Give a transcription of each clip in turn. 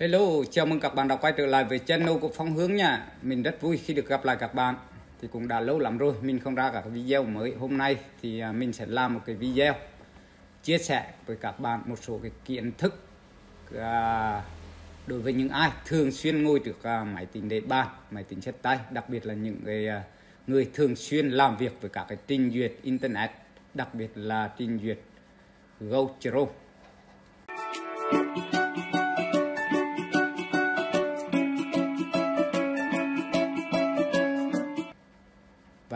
Hello, chào mừng các bạn đã quay trở lại với channel của Phong Hướng nha. Mình rất vui khi được gặp lại các bạn. Thì cũng đã lâu lắm rồi mình không ra các video mới. Hôm nay thì à, mình sẽ làm một cái video chia sẻ với các bạn một số cái kiến thức à, đối với những ai thường xuyên ngồi trước à, máy tính để bàn, máy tính sách tay, đặc biệt là những người người thường xuyên làm việc với các cái trình duyệt internet, đặc biệt là trình duyệt Go Chrome.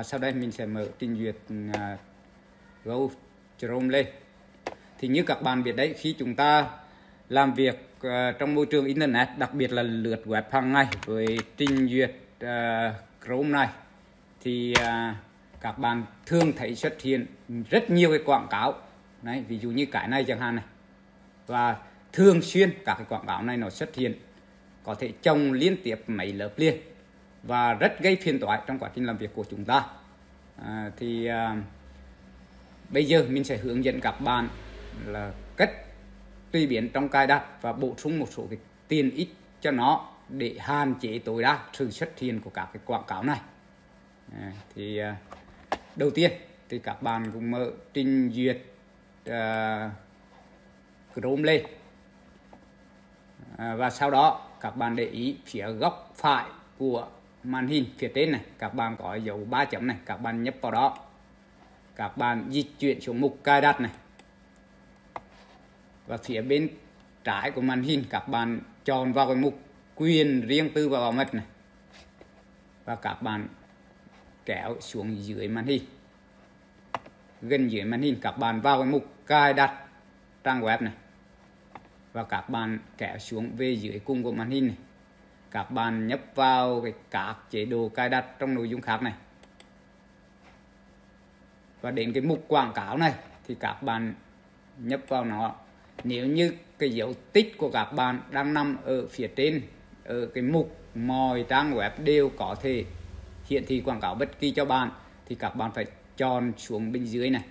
Và sau đây mình sẽ mở trình duyệt à, uh, Go Chrome lên. Thì như các bạn biết đấy khi chúng ta làm việc uh, trong môi trường internet đặc biệt là lượt web hàng ngày với trình duyệt uh, Chrome này thì uh, các bạn thường thấy xuất hiện rất nhiều cái quảng cáo. Đấy ví dụ như cái này chẳng hạn này. Và thường xuyên các cái quảng cáo này nó xuất hiện có thể trồng liên tiếp mấy lớp liền và rất gây phiền toái trong quá trình làm việc của chúng ta. À, thì à, bây giờ mình sẽ hướng dẫn các bạn là cách tùy biến trong cài đặt và bổ sung một số cái tiền ích cho nó để hạn chế tối đa sự xuất hiện của các cái quảng cáo này. À, thì à, đầu tiên thì các bạn cũng mở trình duyệt à, Chrome lên. À, và sau đó các bạn để ý phía góc phải của màn hình phía trên này, các bạn có dấu ba chấm này, các bạn nhấp vào đó. Các bạn di chuyển xuống mục cài đặt này. Và phía bên trái của màn hình, các bạn chọn vào cái mục quyền riêng tư và bảo mật này. Và các bạn kéo xuống dưới màn hình. Gần dưới màn hình, các bạn vào cái mục cài đặt trang web này. Và các bạn kéo xuống về dưới cùng của màn hình này các bạn nhấp vào cái các chế độ cài đặt trong nội dung khác này. Và đến cái mục quảng cáo này thì các bạn nhấp vào nó. Nếu như cái dấu tích của các bạn đang nằm ở phía trên, ở cái mục mọi trang web đều có thể hiển thị quảng cáo bất kỳ cho bạn, thì các bạn phải chọn xuống bên dưới này.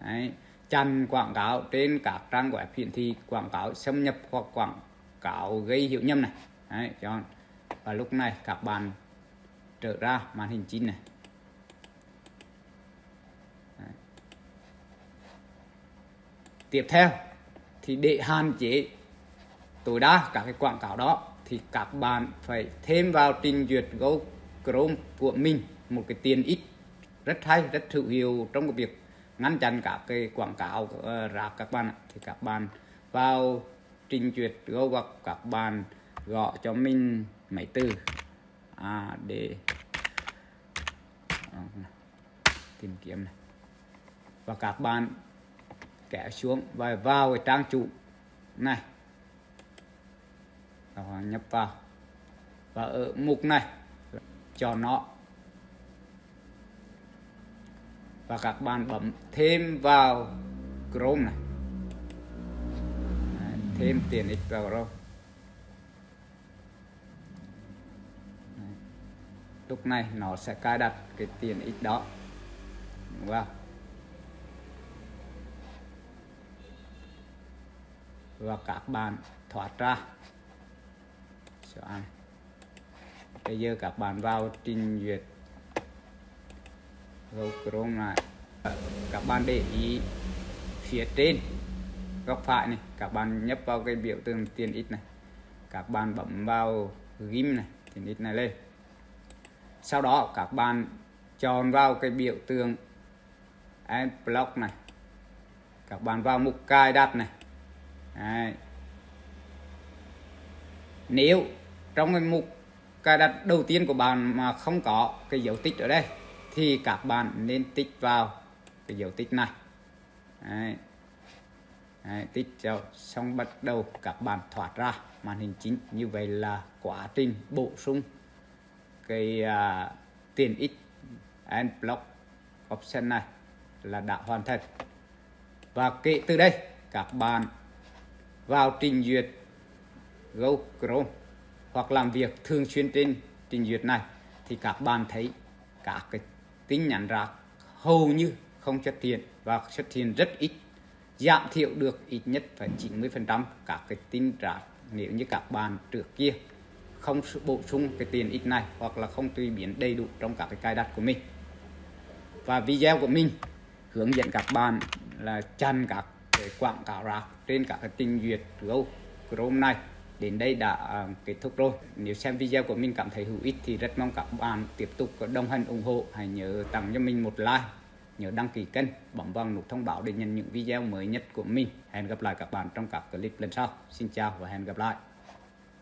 Đấy. chặn quảng cáo trên các trang web hiển thị quảng cáo xâm nhập hoặc quảng cáo gây hiệu nhầm này. Đấy, chọn và lúc này các bạn trở ra màn hình chính này. Đấy. tiếp theo thì để hạn chế tối đa các cái quảng cáo đó thì các bạn phải thêm vào trình duyệt Go Chrome của mình một cái tiền ít rất hay rất hữu hiệu trong cái việc ngăn chặn các cái quảng cáo ờ, uh, rác các bạn thì các bạn vào trình duyệt Go hoặc các bạn gọi cho mình mấy từ à, để tìm kiếm này. Và các bạn kéo xuống và vào cái trang chủ này. Và nhập vào. Và ở mục này chọn nó. Và các bạn bấm thêm vào Chrome này. Thêm tiền ích vào Chrome. Lúc này nó sẽ cài đặt cái tiền ích đó. Đúng không và các bạn thoát ra. Soạn. bây giờ các bạn vào trình duyệt Google Chrome này các bạn để ý phía trên góc phải này. Các bạn nhấp vào cái biểu tượng tiền ít này. Các bạn bấm vào ghim này tiền ít này lên sau đó các bạn chọn vào cái biểu tượng block này. Các bạn vào mục cài đặt này. Đấy. nếu trong cái mục cài đặt đầu tiên của bạn mà không có cái dấu tích ở đây thì các bạn nên tích vào cái dấu tích này. Đấy. Đấy, tích cho xong bắt đầu các bạn thoát ra. Màn hình chính. Như vậy là quá trình bổ sung cái uh, tiền ít, and block option này là đã hoàn thành. Và kể từ đây các bạn vào trình duyệt Go Chrome hoặc làm việc thường xuyên trên trình duyệt này thì các bạn thấy các cái tin nhắn rác hầu như không xuất hiện và xuất hiện rất ít giảm thiểu được ít nhất phải 90% các cái tin rác. Nếu như các bạn trước kia không bổ sung cái tiền ít này hoặc là không tùy biến đầy đủ trong các cái cài đặt của mình. Và video của mình hướng dẫn các bạn là chặn các cái quảng cáo rác trên các cái trình duyệt Google Chrome này. Đến đây đã à, kết thúc rồi. Nếu xem video của mình cảm thấy hữu ích thì rất mong các bạn tiếp tục đồng hành ủng hộ. Hãy nhớ tặng cho mình một like, nhớ đăng ký kênh, bấm vào nút thông báo để nhận những video mới nhất của mình. Hẹn gặp lại các bạn trong các clip lần sau. Xin chào và hẹn gặp lại.